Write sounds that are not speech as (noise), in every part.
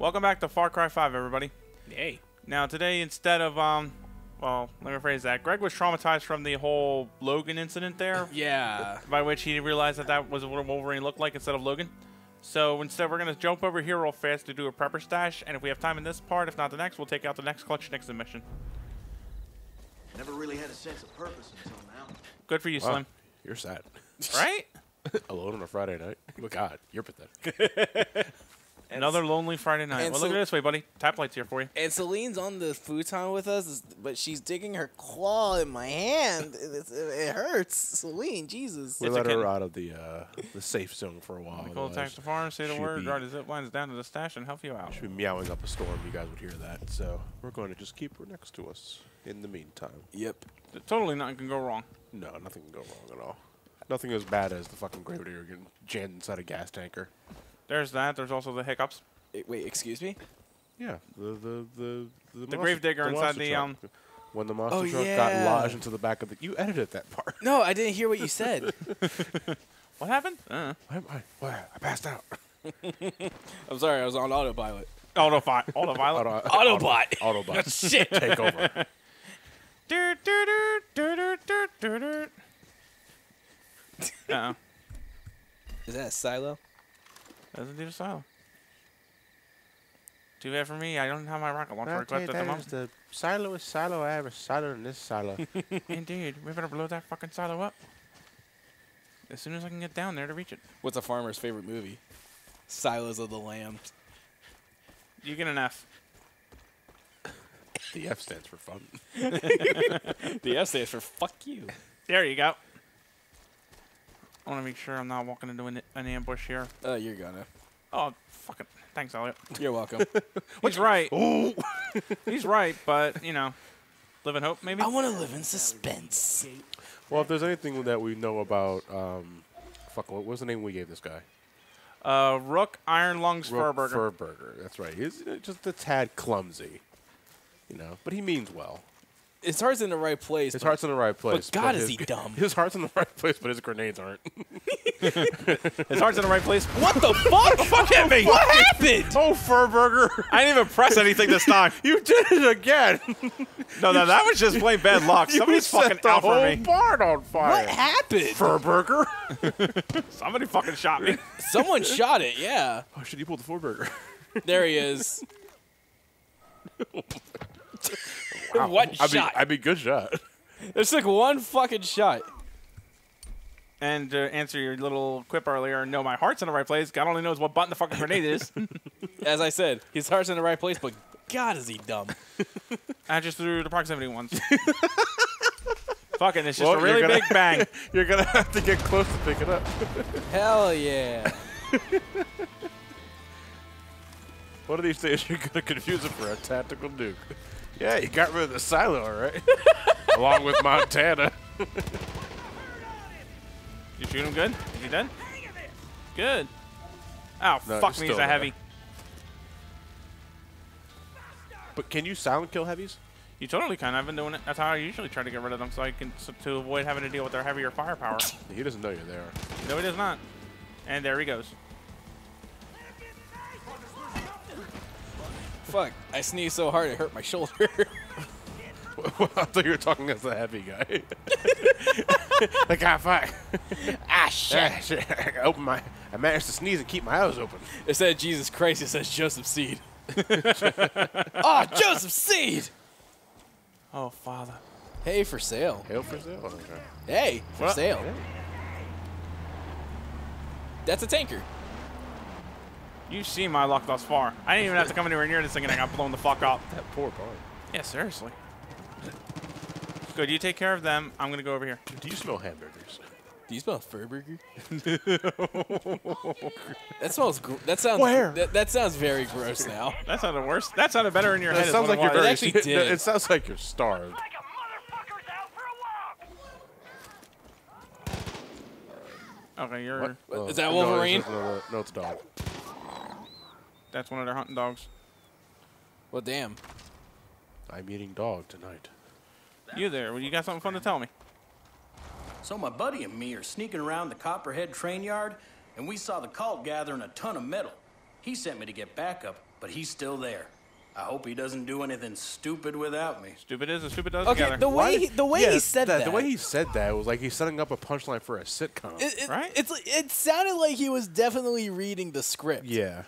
Welcome back to Far Cry 5, everybody. Hey. Now, today, instead of, um, well, let me rephrase that. Greg was traumatized from the whole Logan incident there, (laughs) Yeah. by which he realized that that was what Wolverine looked like instead of Logan. So instead, we're going to jump over here real fast to do a prepper stash, and if we have time in this part, if not the next, we'll take out the next Clutch Nixon mission. Never really had a sense of purpose until now. Good for you, Wow, Slim. You're sad. Right? (laughs) Alone on a Friday night. Oh God, you're pathetic. (laughs) Another lonely Friday night. and Well, look so- at this way, buddy. Tap lights here for you. And Celine's on the futon with us, but she's digging her claw in my hand. It, it's- it hurts. Celine, Jesus. we It's a let her out of the uh, the safe zone for a while. Call otherwise attack the farm, say the word, be- guard the zip lines down to the stash, and help you out. She'd be meowing up a storm. You guys would hear that. So we're going to just keep her next to us in the meantime. Yep. Totally nothing can go wrong. No, nothing can go wrong at all. Nothing as bad as the fucking Gravedigger getting jammed inside a gas tanker. There's that. There's also the hiccups. Eh, Wait, excuse me? Yeah, the the the the, monster- Gravedigger inside the, um, when the monster Oh, truck yeah. got lodged into the back of the. You edited that part. No, I didn't hear what you said. (laughs) What happened? Uh, Why am I? Why I passed out. (laughs) I'm sorry, I was on autopilot. autopilot. (laughs) Autopilot. Auto, Autobot. Autobot. Shit. Take over. Dur, dur, dur, dur, dur, dur, dur, dur. Uh-oh. Is that a silo? That's indeed a silo. Too bad for me. I don't have my rocket launcher equipped at the moment. the silo siloest silo I ever siloed in this silo. (laughs) (laughs) Indeed. We better blow that fucking silo up. As soon as I can get down there to reach it. What's a farmer's favorite movie? Silos of the Lambs. You get an F. the F stands for fun. (laughs) The S stands for fuck you. There you go. I want to make sure I'm not walking into an, an ambush here. Oh, you're gonna. Oh, fucking. Thanks, Elliot. You're welcome. (laughs) He's right. (laughs) He's right, but, you know, live in hope, maybe? I want to live in suspense. Well, if there's anything that we know about, um, fuck, what was the name we gave this guy? Uh, Rook Iron Lungs Rook Furburger. Furburger. That's right. He's uh, just a tad clumsy, you know, but he means well. His heart's in the right place. His but- heart's in the right place. But God, is his, he dumb. (laughs) His heart's in the right place, but his grenades aren't. (laughs) His heart's in the right place. What the fuck? Fuck hit me! What happened? oh, Furburger! I didn't even press anything this (laughs) time. you did it again. No, no, that was just plain bad luck. Somebody's set fucking the out for whole me. barn on fire. What happened? Furburger? Somebody fucking shot me. Someone shot it. Yeah. oh shit! you pulled the Furburger. There he is. Wow. (laughs) One I mean, shot. I mean, good shot. (laughs) There's like one fucking shot. And to answer your little quip earlier, no, my heart's in the right place. God only knows what button the fucking grenade is. (laughs) As I said, his heart's in the right place, but God, is he dumb? I just threw the proximity ones. Fucking, it's just Well, a really gonna- big bang. You're gonna have to get close to pick it up. Hell yeah. One of these days, you're gonna confuse it for a tactical nuke. Yeah, you got rid of the silo, all right? (laughs) Along with Montana. (laughs) You shoot him good? Is he dead? Good. Oh, No, fuck me, he's a heavy. But can you silent kill heavies? You totally can. I've been doing it. That's how I usually try to get rid of them, so I can so, to avoid having to deal with their heavier firepower. He doesn't know you're there. no, he does not. And there he goes. Fuck. I sneezed so hard it hurt my shoulder. (laughs) I thought you were talking as the heavy guy. (laughs) like, ah, fuck. ah, shit. Ah, shit. I opened my. I managed to sneeze and keep my eyes open. It said Jesus Christ. It says Joseph Seed. (laughs) oh, Joseph Seed. Oh, father. Hey, for sale. Hail for sale. Okay. Hey, for What? sale. That's a tanker. You see my luck thus far. I didn't even have to come anywhere near this thing and I got blown the fuck up. That poor barn. Yeah, seriously. Good, you take care of them. I'm gonna go over here. Do you smell hamburgers? Do you smell Furburger? (laughs) that smells. Gr- that sounds. Where? That, that sounds very gross now. (laughs) That sounded worse. That sounded better in your head. It is sounds like it you're was. very. actually did. It sounds like you're starved. like a motherfucker's out for a walk. Okay, you're. What? What, is that no, it's- Wolverine? No, no, no, it's a dog. That's one of their hunting dogs. Well, damn. I'm eating dog tonight. You there? Well, you got something fun to tell me? So my buddy and me are sneaking around the Copperhead train yard, and we saw the cult gathering a ton of metal. He sent me to get backup, but he's still there. I hope he doesn't do anything stupid without me. Stupid is a stupid does Okay, together. the way he, the way Yeah, he said that, The way he said that was like he's setting up a punchline for a sitcom. it, it, Right? It's it sounded like he was definitely reading the script. yeah.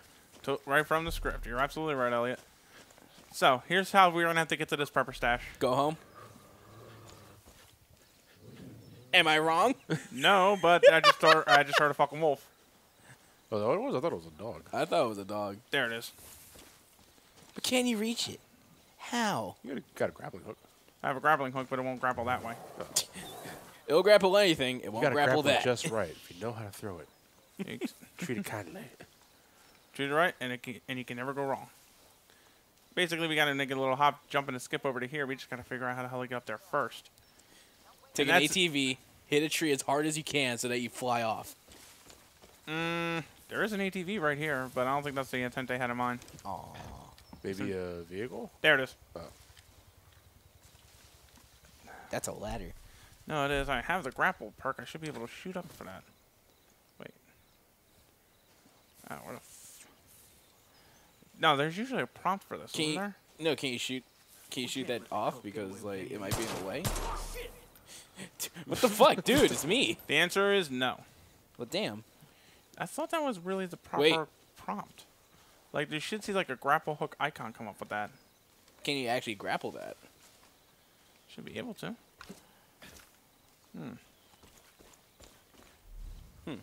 To- right from the script. You're absolutely right, Elliot. So here's how we're gonna have to get to this pepper stash. Go home. Am I wrong? (laughs) No, but I just heard, I just heard a fucking wolf. Oh, that what it was? I thought it was a dog. I thought it was a dog. There it is. But can you reach it? How? You got a, got grappling hook. I have a grappling hook, but it won't grapple that way. (laughs) It'll grapple anything. It You won't got to grapple grapple that. just (laughs) right if you know how to throw it. Treat it kindly. Treat the right, and it can, and you can never go wrong. Basically, we gotta make a little hop, jump, and a skip over to here. We just gotta figure out how the hell to get up there first. Take And an ATV, hit a tree as hard as you can so that you fly off. Mm, there is an ATV right here, but I don't think that's the intent they had in mind. Aw. Maybe a vehicle? There it is. Oh. That's a ladder. No, it is. I have the grapple perk. I should be able to shoot up for that. Wait. Oh, where the f- No, there's usually a prompt for this, Can isn't you, there? no, can you shoot? Can you shoot that off because like it might be in the way? (laughs) what the fuck, dude? It's me. The answer is no. Well, damn. I thought that was really the proper Wait. prompt. Like, you should see like a grapple hook icon come up with that. Can you actually grapple that? Should be able to. Hmm. Hmm.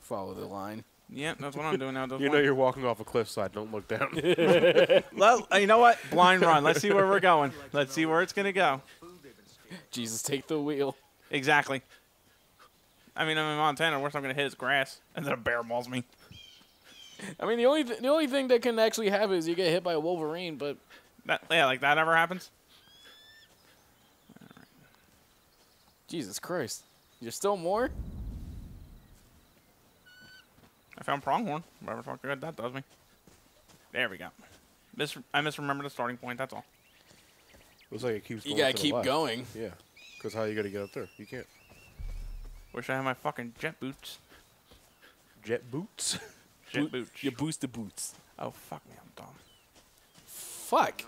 Follow the line. Yeah, that's what I'm doing now. You know you're walking off a cliffside. Don't look down. (laughs) Well, you know what? Blind run. Let's see where we're going. Let's see where it's gonna go. Jesus, take the wheel. Exactly. I mean, I'm in Montana. Worst I'm gonna hit is grass, (laughs) and then a bear mauls me. I mean, the only th- the only thing that can actually happen is you get hit by a Wolverine, but That yeah, like that ever happens? Jesus Christ, there's still more. I found pronghorn. Whatever the fuck good that does me. There we go. Mis- I misremembered the starting point. That's all. Looks like it keeps. You going gotta to the keep left. going. Yeah. Because how you gonna get up there? You can't. Wish I had my fucking jet boots. Jet boots. Jet Boot- boots. You boost the boots. Oh fuck me, I'm dumb. Fuck.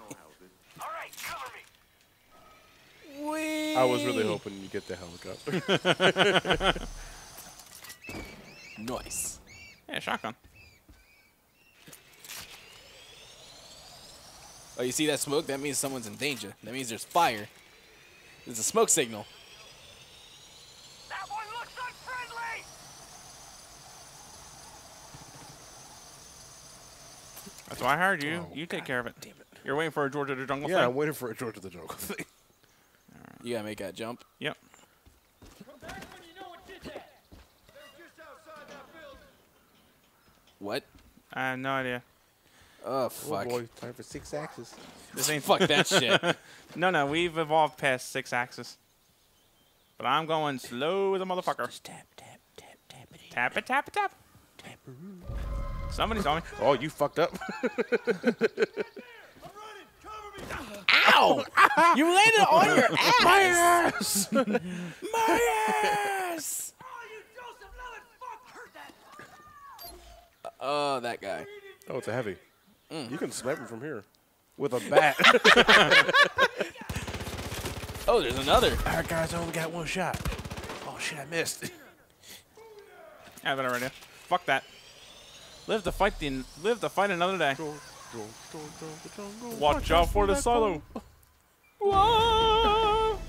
All right, cover me. Wee. I was really hoping you get the helicopter. (laughs) Nice. Yeah, shotgun. Oh, you see that smoke? That means someone's in danger. That means there's fire. There's a smoke signal. That one looks unfriendly. That's why I hired you. Oh, you take care of it. damn it. You're waiting for a George of the Jungle yeah, thing? I'm waiting for a George of the Jungle (laughs) thing. You gotta make that jump. Yep. What? I have no idea. Oh Oh fuck. boy, time for six axes. This ain't Fuck that (laughs) shit. No, no, we've evolved past six axis. But I'm going slow as a motherfucker. tap tap tap tap it. Tap it, tap it, tap. Somebody saw me. Oh, you fucked up. Ow! (laughs) you landed on your ass. My ass. (laughs) My ass. Oh, you Joseph Lovett fuck! Heard that? Oh, that guy. oh, it's a heavy. Mm. You can snipe him from here with a bat. (laughs) Oh, there's another. All right, guys, I only got one shot. Oh shit, I missed. I (laughs) have it already. Fuck that. Live to fight the live to fight another day. Watch out for the silo. Whoa. (sighs)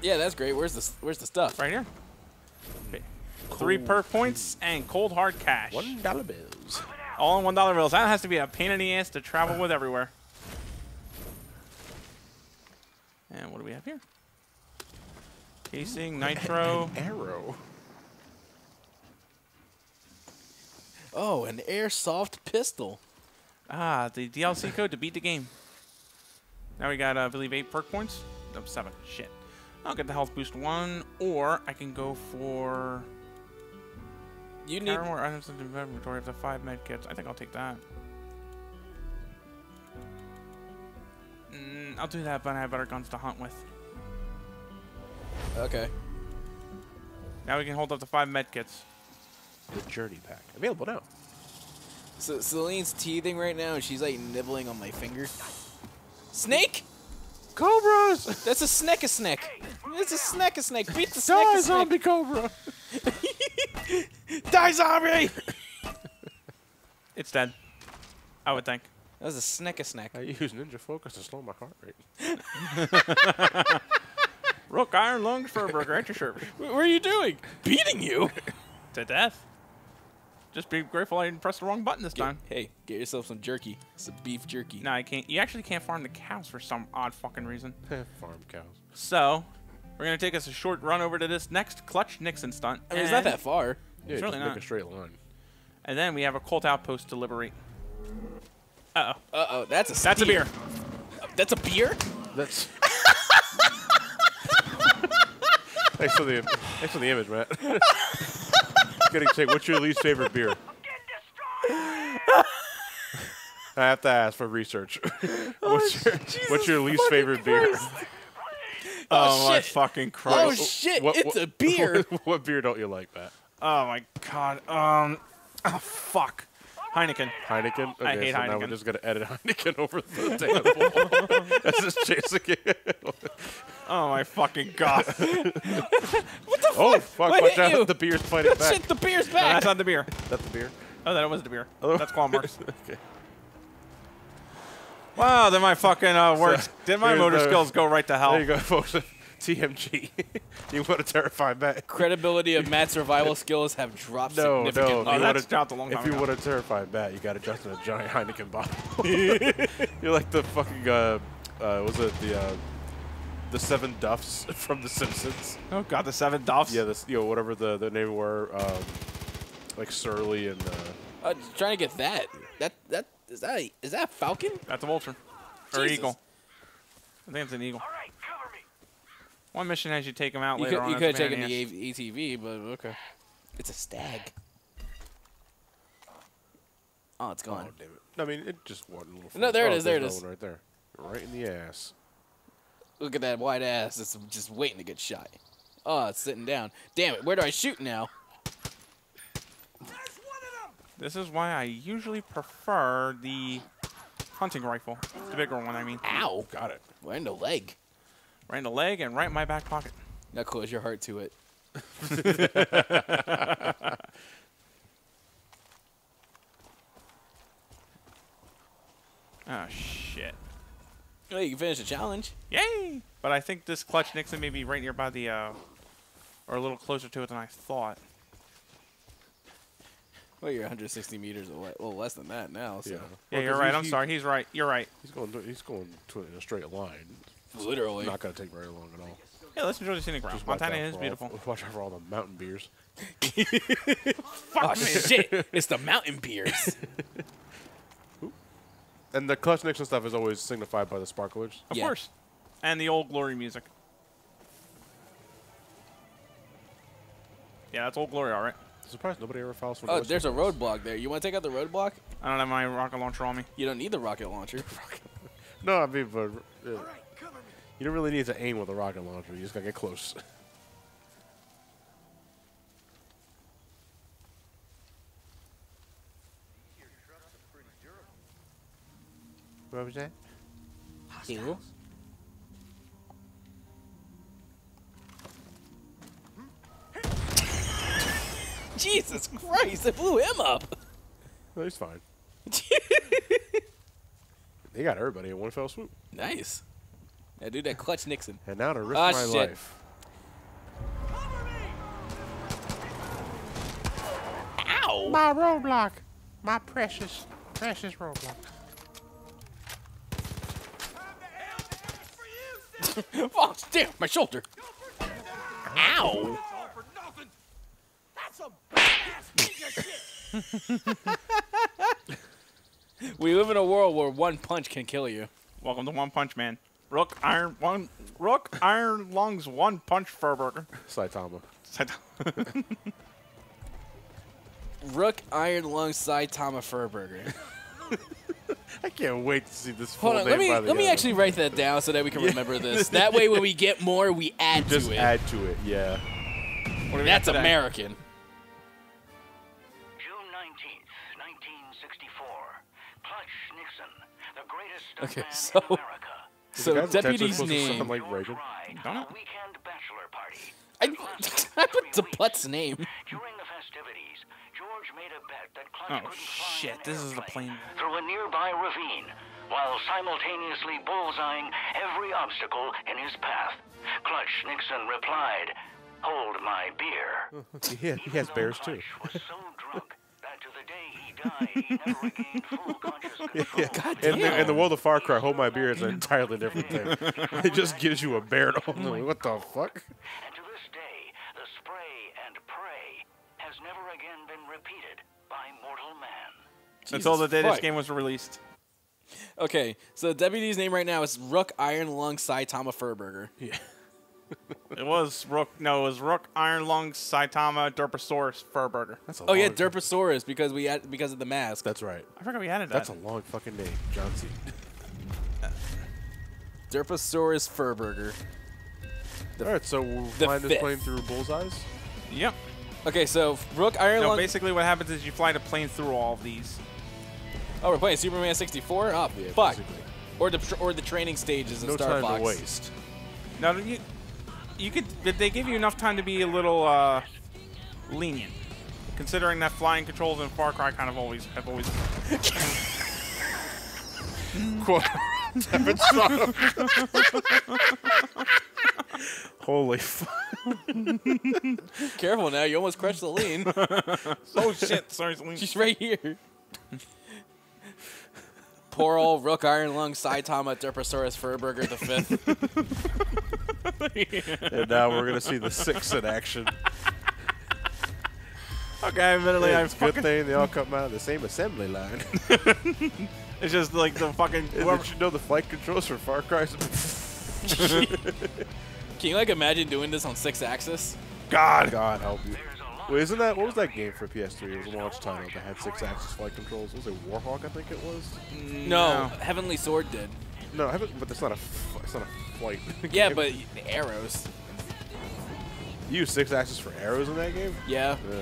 Yeah, that's great. Where's the Where's the stuff? Right here. Three perk points and cold hard cash. One dollar bills. All in one dollar bills. That has to be a pain in the ass to travel with everywhere. And what do we have here? Casing, nitro. Arrow. Oh, an airsoft pistol. Ah, the DLC code to beat the game. Now we got, uh, I believe, eight perk points. No, seven. Shit. I'll get the health boost one, or I can go for You need. more items in the inventory of the five med kits. I think I'll take that. Mm, I'll do that, but I have better guns to hunt with. Okay. Now we can hold up the five med kits. The journey pack available now. So Celine's teething right now, and she's like nibbling on my finger. Snake? Cobras! That's a snack a snack. It's a snack a snack. Beat the Die, snack a snack. zombie cobra! (laughs) Die, zombie! It's dead. I would think. That was a snack a snack. I use ninja focus to slow my heart rate. (laughs) Rook Iron Lungs for a burger at your service. (laughs) What are you doing? Beating you? (laughs) To death. Just be grateful I didn't press the wrong button this time. Hey, get yourself some jerky. Some beef jerky. No, I can't. You actually can't farm the cows for some odd fucking reason. Farm cows. So, we're gonna take us a short run over to this next clutch Nixon stunt. I mean, it's not that far. Yeah, It's just really make not. a straight line. And then we have a Colt outpost to liberate. Uh oh. Uh oh, that's a That's a beer. That's a beer? That's. thanks for the thanks for the image, Matt. (laughs) Gotta check. What's your least favorite beer? I have to ask for research. (laughs) what's your What's your least favorite beer? Oh, my shit. fucking Oh shit, What- it's a beer. (laughs) what beer don't you like, Matt? Oh my god. Um. Oh fuck. Heineken. Heineken. Okay, I hate so now we're just gonna edit (laughs) Heineken over the (laughs) table. That's just chasing it. (laughs) Oh my fucking god. no, Oh fuck! What Watch hit out! you? The beer's fighting back. shit, the beer's back. that's not the beer. That's the beer. Oh, that was the beer. Oh. That's claw marks. okay. wow, then my fucking uh, words. did my motor the- skills go right to hell? There you go, folks. (laughs) TMG. (laughs) you want a terrify Matt? Credibility of Matt's survival (laughs) skills have dropped No, significantly. no. Oh, you that's wanna- dropped a long time If you ago. want to terrify Matt, you got to just in a giant Heineken bottle. You're like the fucking uh, uh, was it the uh, the Seven Duffs from The Simpsons? Oh god, the seven Duffs. Yeah, this you know whatever the the name were, um, like Surly and. Uh, Uh, trying to get that. That that is that a, is that a falcon? That's a vulture. Or Jesus. eagle. I think it's an eagle. All right, cover me. One mission has you take him out You later could on. you could have taken the A- ATV, but okay. It's a stag. Oh, it's gone. Oh, damn it! I mean, it just one little. No, there it oh, is, there it is. One right there, right in the ass. Look at that white ass. It's just waiting to get shot. Oh, it's sitting down. Damn it! Where do I shoot now? There's one of them. This is why I usually prefer the hunting rifle. The bigger one, I mean. Ow! Got it. Right in the leg. Right in the leg and right in my back pocket. Now close your heart to it. Oh, (laughs) shit. Oh, you can finish the challenge. Yay! But I think this clutch Nixon may be right nearby the, uh, or a little closer to it than I thought. Well, you're 160 meters away. Well, less than that now. So Yeah. Yeah, Well, you're right. he- I'm he- sorry. He's right. You're right. He's going. To, he's going to in a straight line. Literally. Not gonna take very long at all. Yeah, let's enjoy the scenic route. Watch Montana out is for beautiful. All, (laughs) watch out for all the mountain beers. (laughs) oh shit! It's the mountain beers. (laughs) And the clutch Nixon stuff is always signified by the sparklers. Of Yeah. course. And the old glory music. Yeah, that's old glory, all right. Surprised nobody ever files for. oh, there's a roadblock there. You want to take out the roadblock? I don't have my rocket launcher on me. You don't need the rocket launcher. No, I mean, but uh, All right, cover me. You don't really need to aim with a rocket launcher. You just gotta get close. What was that? You? (laughs) Jesus Christ! It blew him up. No, he's fine. (laughs) They got everybody in one fell swoop. nice. Yeah, dude, that clutch Nixon. And now to risk Ah, my shit. life. Ow! My roadblock. My precious, precious roadblock. Time to hell (laughs) for you, sis. oh, damn! My shoulder. Ow! That's all for nothing. That's a badass piece of shit. We live in a world where one punch can kill you. Welcome to One Punch Man. Rook Iron One Rook Iron Lungs One Punch Furburger. Saitama. (laughs) Rook Iron Lung Saitama Furburger. (laughs) I can't wait to see this full Hold on, name let me by the let me end. actually write that down so that we can remember this. (laughs) That way, when we get more, we add just to it. add to it. Yeah. What do we That's got today? American. June 19th, 1964. Clutch Nixon, the greatest Okay, stuntman so- in America. So guy's actually deputy's supposed to name. like George Reagan. Ride Don't on it? a weekend bachelor party. I, (laughs) I put the every week. butt's name. During the festivities, George made a bet that Clutch Oh, couldn't fly shit, this is the plane. through a nearby ravine, while simultaneously bullseyeing every obstacle in his path. Clutch Nixon replied, "Hold my beer." (laughs) He, he has bears too. Clutch was so (laughs) drunk that to the day he died, he never regained full (laughs) conscious control. God oh, In the, in the world of Far Cry, Hold My Beer is an entirely different thing. (laughs) it just gives you a bear to oh, hold. Like, what the fuck? And to this day, the spray and pray has never again been repeated by mortal man. Until the day this game was released. Okay, so the deputy's name right now is Rook Iron Lung Saitama Furburger. It was Rook. No, it was Rook, Iron Lung, Saitama, Derpasaurus, Furburger. That's a Oh yeah, Derpasaurus because we had because of the mask. That's right. I forgot we added that. That's a long fucking name, John C. (laughs) Derpasaurus Furburger. All right, so we'll the find this fifth. plane through bullseyes. Yep. Okay, so Rook Iron No, Lung. basically what happens is you fly the plane through all of these. oh, we're playing Superman 64. Oh, Yeah, fuck. basically. Or the or the training stages in No Star time Fox. to waste. No, you you could they give you enough time to be a little uh, lenient, considering that flying controls in Far Cry kind of always have always. (laughs) Quote. (laughs) Holy fuck. Careful now, you almost crushed Celine. (laughs) oh shit! Sorry, Celine. She's right here. Poor old Rook Iron Lung Saitama Derpasaurus Furburger the fifth. And now we're gonna see the six in action. Okay, admittedly, I it's a good thing they all come out of the same assembly line. (laughs) It's just like the fucking. And Whoever, Did you know the flight controls for Far Cry? (laughs) Can you like imagine doing this on six axis? God. God help you. Wait, isn't that what was that game for PS3? It was a launch title that had six-axis flight controls. Was it Warhawk? I think it was. No, Heavenly Sword did. No, I haven't. But that's not a. f- It's not a flight. Yeah, game. but the arrows. you use six-axis for arrows in that game. Yeah. Yeah.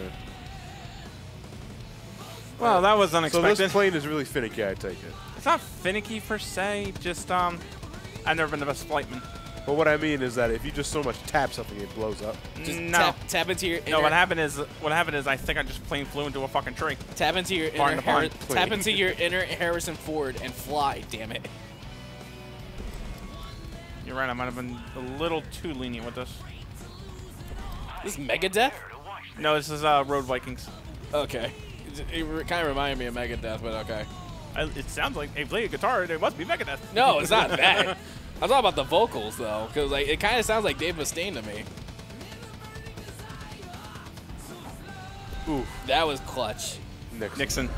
Well, that was unexpected. So this plane is really finicky. I take it. it's not finicky per se. Just um, I've never been the best flightman. But what I mean is that if you just so much tap something, it blows up. Just no. tap, tap into your inner, No, what happened is what happened is I think I just plain flew into a fucking tree. tap into your inner Pardon the pun, Harri- please. tap into your (laughs) inner Harrison Ford and fly. Damn it. You're right. I might have been a little too lenient with this. This is Megadeth. No, this is uh, Road Vikings. Okay. It, it kind of reminded me of Megadeth, but okay. I, it sounds like they play a guitar. It must be Megadeth. No, it's not (laughs) that. I'm talking about the vocals though, because like it kind of sounds like Dave Mustaine to me. Ooh, That was clutch. Nixon. Nixon.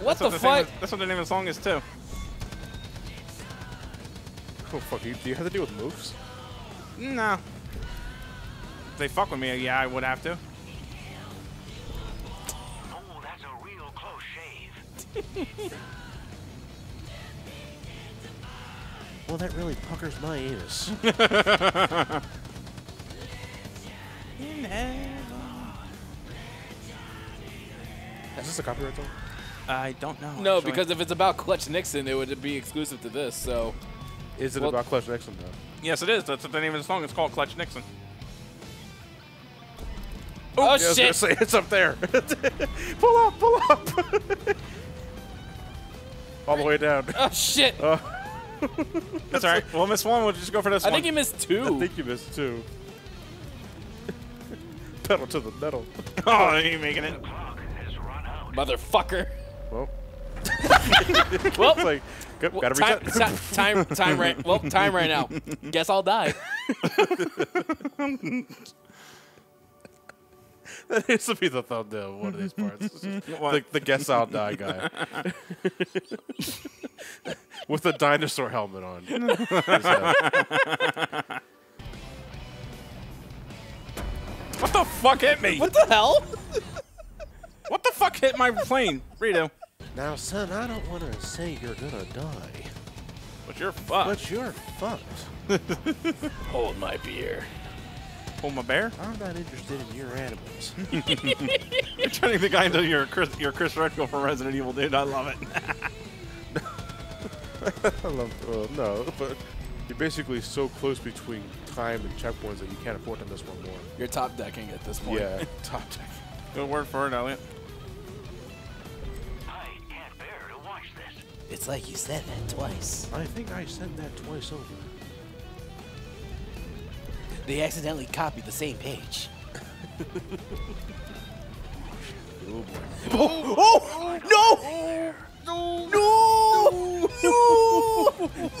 What That's the what fuck? is- that's what the name of the song is too. Oh fuck! You, do you have to deal with moves? No. If they fuck with me, yeah, I would have to. Oh, that's a real close shave. (laughs) Well, that really puckers my anus. (laughs) Is this a copyright song? I don't know. No, actually. because if it's about Clutch Nixon, it would be exclusive to this. So Is it Well- about Clutch Nixon though? yes, it is. That's the name of the song. It's called Clutch Nixon. oh, oh Yeah, I was shit! say it's up there. (laughs) pull up, pull up. (laughs) All the way down. Oh shit! Oh. That's all right. (laughs) Well, Miss One, we'll just go for this I one. think you missed two. I think you missed two. Pedal to the metal. oh, you making it? Clock has run out. Motherfucker. Well, Well, it's like go- well, gotta time, reset. ti- time, time right. Well, time right now. Guess I'll die. that needs to be the thumbnail of one of these parts. It's just What? the, the guess I'll die guy (laughs) with a dinosaur helmet on. (laughs) What the fuck hit me? What the hell? What the fuck hit my plane? Rito. Now, son, I don't want to say you're gonna die, But you're fucked. but you're fucked. (laughs) Hold my beer. Pull my bear. I'm not interested in your animals. (laughs) (laughs) You're turning the guy into your Chris, your Chris Redfield from Resident Evil, dude. I love it. I love. Uh, no, but you're basically so close between time and checkpoints that you can't afford to miss one more. You're top decking at this point. Yeah, top deck. Good word for it, Elliot. It's like you said that twice. I think I said that twice over. They accidentally copied the same page. (laughs) Oh boy. (laughs) Oh! oh no! No! No!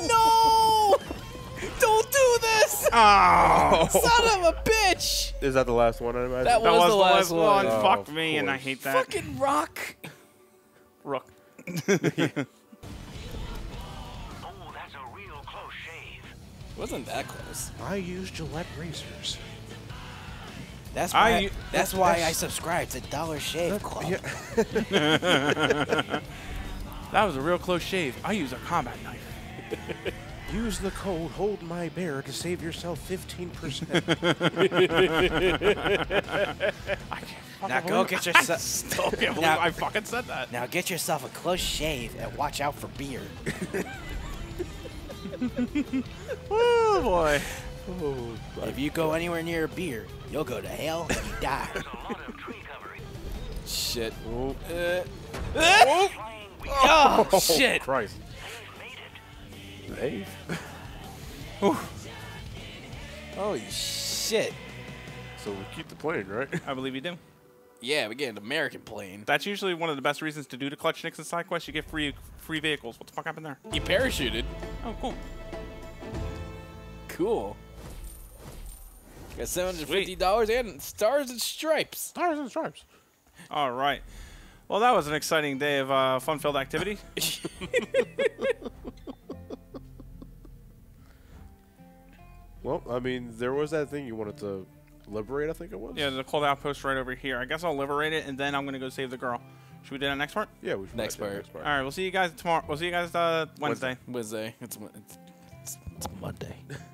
No! Don't do this! Oh, Son of a bitch! Is that the last one? I imagine. That that was was the the last last one. one. Oh, Fuck me, and I hate that. Fucking rock! Rook. (laughs) shave. Wasn't that close. I use Gillette razors. That's I why. u- that's why I that's- subscribe to Dollar Shave Club. Yeah. (laughs) That was a real close shave. I use a combat knife. (laughs) Use the code Hold My Bear to save yourself 15%. (laughs) I can't fucking Now go believe- get I yourself. still can't believe I fucking said that. Now get yourself a close shave and watch out for beer. (laughs) Oh boy. oh, If you go anywhere near a beer, you'll go to hell and you die. There's a lot of tree cover. Shit. oh, Uh, Flying we oh, oh, shit. Christ. made it. Dave. Holy shit. So we keep the plane, right? I believe you do. Yeah, we get an American plane. That's usually one of the best reasons to do the Clutch Nixon side quest. You get free free vehicles. What the fuck happened there? You parachuted. Oh, cool. Cool. Got seven hundred fifty dollars and stars and stripes. Stars and stripes. All right. Well, that was an exciting day of uh, fun-filled activity. (laughs) Well, I mean, there was that thing you wanted to liberate, I think it was. yeah, there's a cold outpost right over here. I guess I'll liberate it, and then I'm gonna go save the girl. Should we do that next part? Yeah, we should Next part. Next part. All right. We'll see you guys tomorrow. We'll see you guys uh, Wednesday. Wednesday. It's, it's, it's, it's Monday. (laughs)